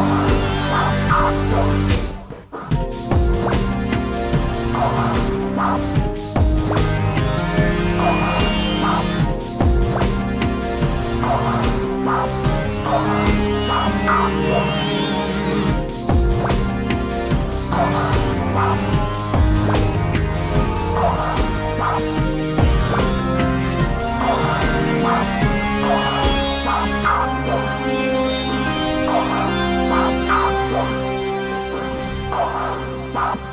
Yeah. Bye.